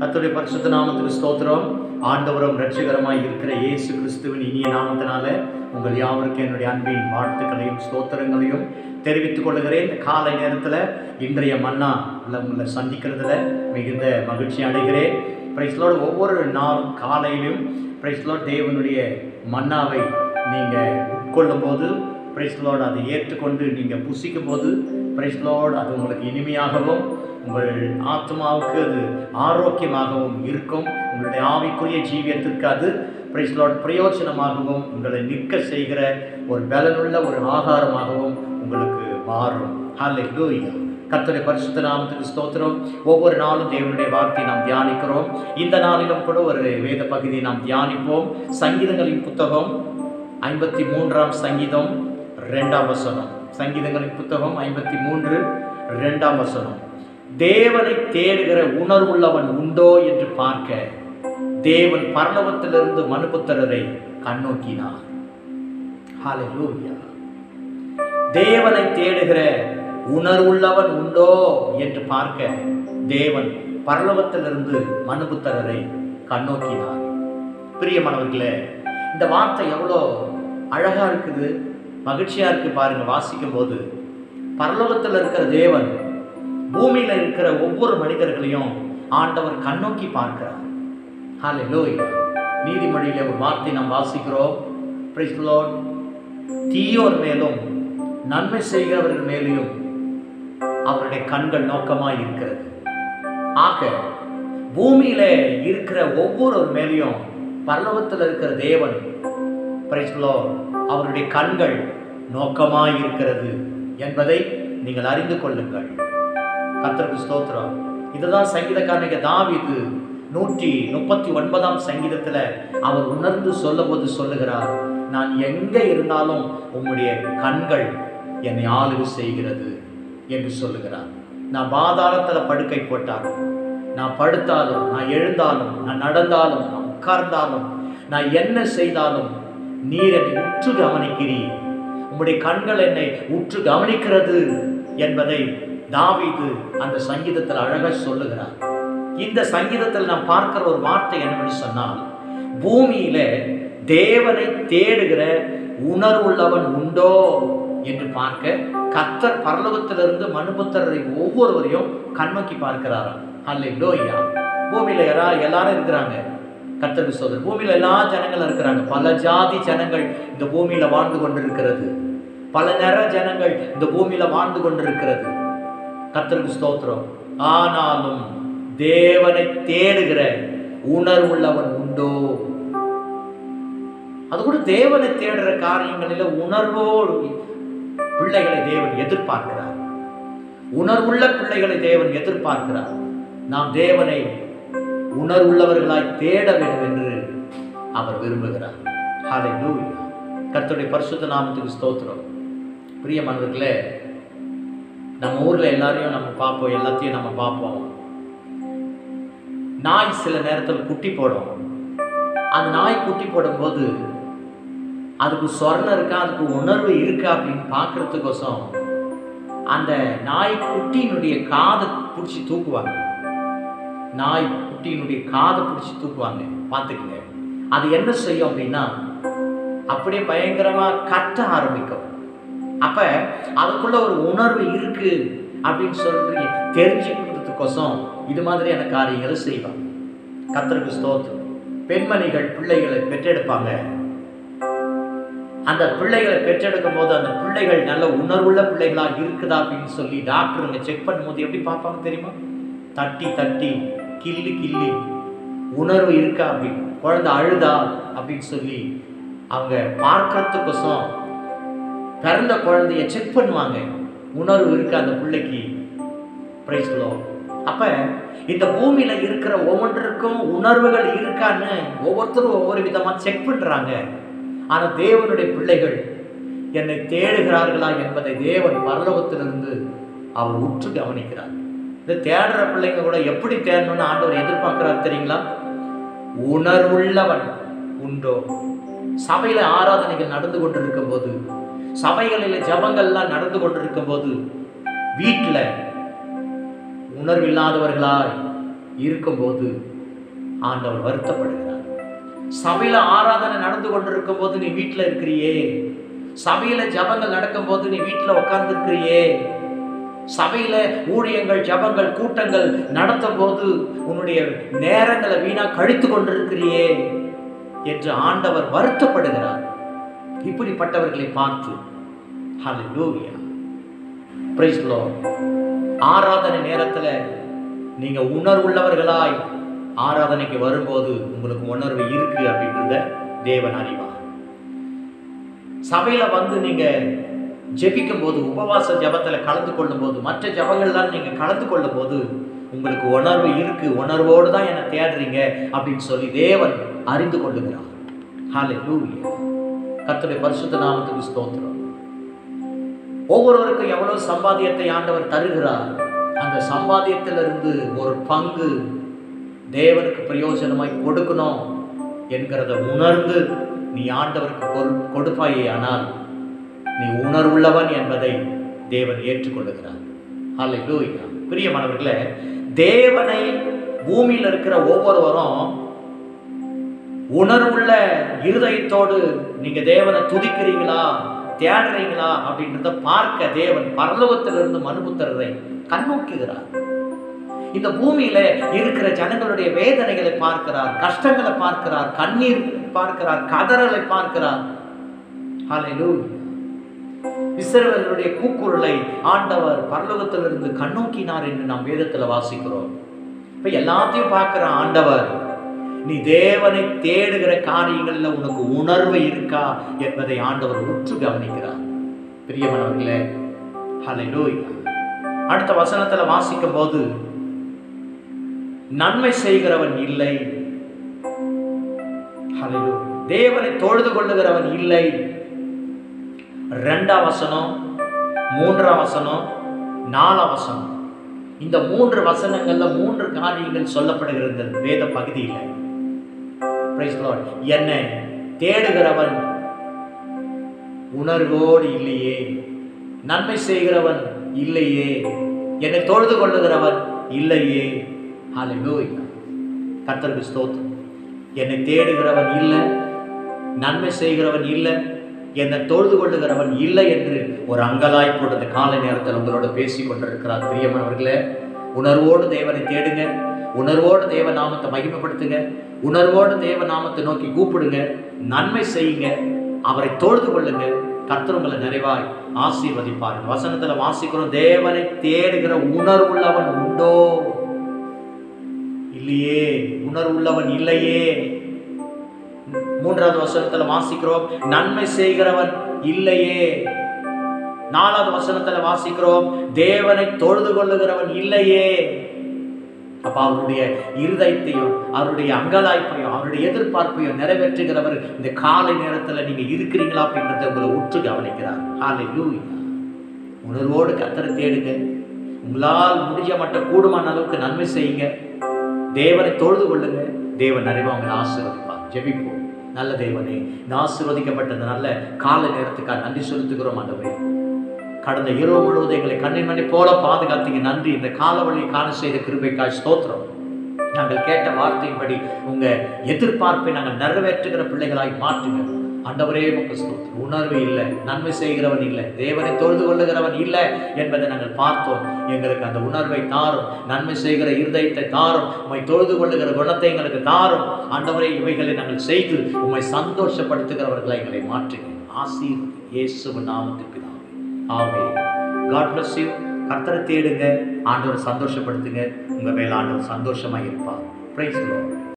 கத்தோடைய பரிசுத்த நாமத்துக்கு ஸ்தோத்திரம். ஆண்டவரம் ரட்சிகரமாய் இருக்கிற இயேசு கிறிஸ்துவின் இனிய நாமத்தினால உங்கள் யாவருக்கும் என்னுடைய அன்பின் வாழ்த்துக்களையும் ஸ்தோத்திரங்களையும் தெரிவித்துக் கொள்கிறேன். இந்த காலை நேரத்தில் இன்றைய மன்னா உங்களை சந்திக்கிறதுல மிகுந்த மகிழ்ச்சி அடைகிறேன். பிரைஸ்லோடு ஒவ்வொரு நாளும் காலையிலும் பிரைஸ்லோட் தேவனுடைய மன்னாவை நீங்கள் உட்கொள்ளும் போது பிரைஸ்லோடு அதை ஏற்றுக்கொண்டு நீங்கள் புசிக்கும் போது பிரைஸ்லோடு அது உங்களுக்கு இனிமையாகவும் உங்கள் ஆத்மாவுக்கு அது ஆரோக்கியமாகவும் இருக்கும். உங்களுடைய ஆவிக்குரிய ஜீவியத்திற்கு அது பிரைஸ்லாட் பிரயோஜனமாகவும் உங்களை நிற்க செய்கிற ஒரு பலனுள்ள ஒரு ஆகாரமாகவும் உங்களுக்கு மாறும். ஹalleluya கர்த்தருடைய பரிசுத்த நாமத்துக்கு ஸ்தோத்திரம். ஒவ்வொரு நாளும் தேவனுடைய வார்த்தையை நாம் தியானிக்கிறோம். இந்த நாளிலும் கூட ஒரு வேத பகுதியை நாம் தியானிப்போம். சங்கீதங்களின் புத்தகம் ஐம்பத்தி மூன்றாம் சங்கீதம் ரெண்டாம் வசனம். சங்கீதங்களின் புத்தகம் ஐம்பத்தி மூன்று ரெண்டாம் வசனம். தேவனை தேடுகிற உணர்வுள்ளவன் உண்டோ என்று பார்க்க தேவன் பரலவத்திலிருந்து மனுபுத்திரரை கண்ணோக்கினார். தேவனை தேடுகிற உணர்வுள்ளவன் உண்டோ என்று பார்க்க தேவன் பரலவத்திலிருந்து மனுபுத்திரரை கண்ணோக்கினார். பிரியமானவர்களே இந்த வார்த்தை எவ்வளோ அழகா இருக்குது மகிழ்ச்சியா இருக்கு பாருங்க வாசிக்கும் போது பரலோகத்தில் இருக்கிற தேவன் பூமியில் இருக்கிற ஒவ்வொரு மனிதர்களையும் ஆண்டவர் கண்ணோக்கி பார்க்கிறார். லோய் நீதிமழியில் ஒரு வார்த்தை நாம் வாசிக்கிறோம். Praise தீயோர் மேலும் நன்மை செய்கிறவர்கள் மேலேயும் அவருடைய கண்கள் நோக்கமாக இருக்கிறது. ஆக பூமியில் இருக்கிற ஒவ்வொரு மேலேயும் பரலோகத்தில் இருக்கிற தேவன் பிரைஸ்லோ அவருடைய கண்கள் நோக்கமாக இருக்கிறது என்பதை நீங்கள் அறிந்து கொள்ளுங்கள். கத்தருக்கு ஸ்தோத்திரம். இதுதான் சங்கீதக்காரனுக்கு தாவிது நூற்றி முப்பத்தி ஒன்பதாம் சங்கீதத்தில் அவர் உணர்ந்து சொல்லும்போது சொல்லுகிறார் நான் எங்கே இருந்தாலும் உம்முடைய கண்கள் என்னை ஆளுகை செய்கிறது என்று சொல்லுகிறார். நான் பாதாளத்தில் படுக்கை போட்டாலும் நான் படுத்தாலும் நான் எழுந்தாலும் நான் நடந்தாலும் நான் உட்கார்ந்தாலும் நான் என்ன செய்தாலும் நீர் என்னை உற்று கவனிக்கிறீர். உம்முடைய கண்கள் என்னை உற்று கவனிக்கிறது என்பதை தாவிது அந்த சங்கீதத்தில் அழகாக சொல்லுகிறார். இந்த சங்கீதத்தில் நாம் பார்க்கிற ஒரு வார்த்தை என்னவென்று சொன்னால் பூமியில தேவனை தேடுகிற உணர்வுள்ளவன் உண்டோ என்று பார்க்க கத்தர் பரலோகத்திலிருந்து மனுபுத்தரை ஒவ்வொருவரையும் கண்ணோக்கி பார்க்கிறாராம். அல்ல லோய்யா பூமியில யாரா எல்லாரும் இருக்கிறாங்க. கத்தர் சோதர் பூமியில எல்லா ஜனங்களும் இருக்கிறாங்க. பல ஜாதி ஜனங்கள் இந்த பூமியில வாழ்ந்து கொண்டிருக்கிறது. பல நிற ஜனங்கள் இந்த பூமியில வாழ்ந்து கொண்டிருக்கிறது. கத்தருக்கு ஸ்தோத்திரம். ஆனாலும் தேவனை தேடுகிற உணர்வுள்ளவன் உண்டோ? அது கூட தேவனை தேடுற காரியங்களில உணர்வோடு பிள்ளைகளை தேவன் எதிர்பார்க்கிறார். உணர்வுள்ள பிள்ளைகளை தேவன் எதிர்பார்க்கிறார். நாம் தேவனை உணர்வுள்ளவர்களாய் தேட வேண்டும் என்று அவர் விரும்புகிறார். ஹalleluya கர்த்தருடைய பரிசுத்த நாமத்துக்கு ஸ்தோத்திரம். பிரியமானவர்களே நம்ம ஊரில் எல்லாரையும் நம்ம பார்ப்போம் எல்லாத்தையும் நம்ம பார்ப்போம். நாய் சில நேரத்தில் குட்டி போடும். அந்த நாய் குட்டி போடும்போது அதுக்கு சொர்ணம் இருக்கா அதுக்கு உணர்வு இருக்கா அப்படின்னு பார்க்கறதுக்கோசம் அந்த நாய் குட்டியினுடைய காதை பிடிச்சி தூக்குவாங்க. நாய் குட்டியினுடைய காதை பிடிச்சி தூக்குவாங்க. பார்த்துக்கங்க. அது என்ன செய்யும் அப்படின்னா அப்படியே பயங்கரமாக கட்ட ஆரம்பிக்கும். அப்போ அதுக்குள்ள ஒரு உணர்வு இருக்குது அப்படின்னு சொல்லி தெரிஞ்சுக்கிறதுக்கோசம் இது மாதிரியான காரியங்களை செய்வாங்க. கத்தருக்கு ஸ்தோத்திரம். பெண்மணிகள் பிள்ளைகளை பெற்றெடுப்பாங்க. அந்த பிள்ளைகளை பெற்றெடுக்கும் போது அந்த பிள்ளைகள் நல்ல உணர்வுள்ள பிள்ளைகளாக இருக்குதா அப்படின்னு சொல்லி டாக்டருங்க செக் பண்ணும்போது எப்படி பார்ப்பாங்க தெரியுமா? தட்டி தட்டி கில்லு கில்லு உணர்வு இருக்கா அப்படின்னு. குழந்தை அழுதா அப்படின்னு சொல்லி அவங்க பார்க்கறதுக்கோசம் பிறந்த குழந்தைய செக் பண்ணுவாங்க. உணர்வு இருக்குது அந்த பிள்ளைக்கு. பிரைஸ் அப்ப இந்த பூமியில இருக்கிற ஒவ்வொன்றுக்கும் உணர்வுகள் இருக்கான்னு ஒவ்வொருத்தரும் ஒவ்வொரு விதமா செக் பண்றாங்க. ஆனா தேவனுடைய பிள்ளைகள் என்னை தேடுகிறார்களா என்பதை தேவன் பரலோகத்திலிருந்து அவர் உற்று கவனிக்கிறார். இந்த தேடுற பிள்ளைங்க கூட எப்படி தேடணும்னு ஆண்டவர் எதிர்பார்க்கிறார் தெரியுங்களா? உணர்வுள்ளவன் உண்டோ? சபையில ஆராதனைகள் நடந்து கொண்டிருக்கும் போது சபைகளில் ஜபங்கள்லாம் நடந்து கொண்டிருக்கும் போது வீட்டில் உணர்வில்லாதவர்களாய் இருக்கும்போது ஆண்டவர் வருத்தப்படுகிறார். சபையில் ஆராதனை நடந்து கொண்டிருக்கும் போது நீ வீட்டில் இருக்கிறியே. சபையில் ஜபங்கள் நடக்கும்போது நீ வீட்டில் உட்கார்ந்துருக்கிறியே. சபையில ஊழியங்கள் ஜபங்கள் கூட்டங்கள் நடத்தும் போது உன்னுடைய நேரங்களை வீணா கழித்து கொண்டிருக்கிறியே என்று ஆண்டவர் வருத்தப்படுகிறார். இப்படிப்பட்டவர்களை பார்த்து ஹalleluya. Praise பிரைஸ்லோ ஆராதனை நேரத்துல நீங்க உணர்வுள்ளவர்களாய் ஆராதனைக்கு வரும்போது உங்களுக்கு உணர்வு இருக்கு அப்படின்றத தேவன் அறிவார். சபையில வந்து நீங்க ஜெபிக்கும் போது உபவாச ஜபத்தில் கலந்து கொள்ளும் போது மற்ற ஜபங்கள்லாம் நீங்க கலந்து கொள்ளும் போது உங்களுக்கு உணர்வு இருக்கு உணர்வோடு தான் என்னை தேடுறீங்க அப்படின்னு சொல்லி தேவன் அறிந்து கொள்ளுகிறார். ஹalleluya கர்த்தருடைய பரிசுத்த நாமத்துக்கு ஸ்தோத்திரம். ஒவ்வொருவருக்கும் எவ்வளவு சம்பாத்தியத்தை ஆண்டவர் தருகிறார் அந்த சம்பாத்தியத்திலிருந்து ஒரு பங்கு தேவனுக்கு பிரயோஜனமாய் கொடுக்கணும் என்கிறத உணர்ந்து நீ ஆண்டவருக்கு கொடு கொடுப்பாயே ஆனால் நீ உணர்வுள்ளவன் என்பதை தேவன் ஏற்றுக்கொள்ளுகிறார். ஹalleluya பிரியமானவர்களே தேவனை பூமியில் இருக்கிற ஒவ்வொருவரும் உணர்வுள்ள இருதயத்தோடு நீங்க தேவனை துதிக்கிறீங்களா? தேடுறீங்களா? அப்படின்றத பார்க்க தேவன் பரலோகத்திலிருந்து மனுபுத்திரரை கண்ணோக்குகிறார் இந்த பூமியில இருக்கிற ஜனங்களுடைய வேதனைகளை பார்க்கிறார் கஷ்டங்களை பார்க்கிறார் கண்ணீர் பார்க்கிறார் கதறலை பார்க்கிறார். ஹalleluya. இஸ்ரவேலருடைய கூக்குரலை ஆண்டவர் பரலோகத்திலிருந்து கண்ணோக்கினார் என்று நாம் வேதத்துல வாசிக்கிறோம். இப்ப எல்லாத்தையும் பார்க்கிற ஆண்டவர் நீ தேவனை தேடுகிற காரியங்களில் உனக்கு உணர்வு இருக்கா என்பதை ஆண்டவர் உற்று கவனிக்கிறார். பிரியமானவர்களே ஹலோய் அடுத்த வசனத்தில் வாசிக்கும் போது நன்மை செய்கிறவன் இல்லை. ஹலோ தேவனை தொழுது கொள்ளுகிறவன் இல்லை. ரெண்டாம் வசனம் மூன்றாம் வசனம் நாலாம் வசனம். இந்த மூன்று வசனங்கள்ல மூன்று காரியங்கள் சொல்லப்படுகிறது. வேத பகுதியில். என்னை தேடுகிறவன் உணர்வோடு இல்லையே. நன்மை செய்கிறவன் இல்லையே. என்னை தொழுது கொள்ளுகிறவன் இல்லையே. ஹalleluya கத்தருக்கு ஸ்தோத்திரம். என்னை தேடுகிறவன் இல்லை நன்மை செய்கிறவன் இல்லை என்னை தொழுது கொள்ளுகிறவன் இல்லை என்று ஒரு அங்கலாய்ப்போடு இந்த காலை நேரத்தில் உங்களோட பேசி கொண்டிருக்கிறார். பிரியமானவர்களே உணர்வோடு தேவனை தேடுங்க. உணர்வோடு தேவ நாமத்தை மகிமைப்படுத்துங்க. உணர்வோடு தேவ நாமத்தை நோக்கி கூப்பிடுங்க நன்மை செய்யுங்க அவரை தொழுது கொள்ளுங்க. கர்த்தர் உங்களை நிறைவாய் ஆசீர்வதிப்பார் வசனத்தில் வசனத்துல வாசிக்கிறோம் தேவனை தேடுகிற உணர்வுள்ளவன் உண்டோ? இல்லையே உணர்வுள்ளவன் இல்லையே. மூன்றாவது வசனத்துல வாசிக்கிறோம் நன்மை செய்கிறவன் இல்லையே. நாலாவது வசனத்துல வாசிக்கிறோம் தேவனை தொழுது கொள்ளுகிறவன் இல்லையே. அப்பா அவருடைய இருதயத்தையும் அவருடைய அங்கலாய்ப்பையும் அவருடைய எதிர்பார்ப்பையும் நிறைவேற்றுகிறவர் இந்த காலை நேரத்தில் நீங்கள் இருக்கிறீங்களா அப்படின்றத உங்களை உற்று கவனிக்கிறார். ஹாலை உணர்வோடு கத்தரை தேடுங்க. உங்களால் முடிஞ்ச மட்டும் கூடுமான அளவுக்கு நன்மை செய்யுங்க. தேவனை தொழுது கொள்ளுங்க. தேவன் நிறைவாக உங்களை ஆசீர்வதிப்பார். ஜெபிப்போம். நல்ல தேவனே இந்த ஆசீர்வதிக்கப்பட்ட நல்ல கால நேரத்துக்காக நன்றி செலுத்துகிறோம் ஆண்டவரே. கடந்த இரவு முழுவதும் எங்களை கண்ணின் மணி போல பாதுகாத்தீங்க. நன்றி. இந்த கால காலவழியை காண செய்த கிருபைக்காய் ஸ்தோத்திரம். நாங்கள் கேட்ட வார்த்தையின்படி உங்க எதிர்பார்ப்பை நாங்கள் நிறைவேற்றுகிற பிள்ளைகளாய் மாற்றுங்க. அண்டவரே ஸ்தோத்திரம். உணர்வு இல்லை நன்மை செய்கிறவன் இல்லை தேவனை தொழுது கொள்ளுகிறவன் இல்லை என்பதை நாங்கள் பார்த்தோம். எங்களுக்கு அந்த உணர்வை தாரும் நன்மை செய்கிற இருதயத்தை தாரும் உண்மை தொழுது கொள்ளுகிற குணத்தை எங்களுக்கு தாரும். அண்டவரே இவைகளை நாங்கள் செய்து உண்மை சந்தோஷப்படுத்துகிறவர்களை எங்களை மாற்றுங்க. ஆசீர் இயேசுவின் நாமத்துக்கு தான் ஆமே காட் பிளஸ் யூ கர்த்தரை தேடுங்க. ஆண்டவர் சந்தோஷப்படுத்துங்க. உங்கள் மேலே ஆண்டவர் சந்தோஷமாக இருப்பார் ப்ரைஸ் லார்ட்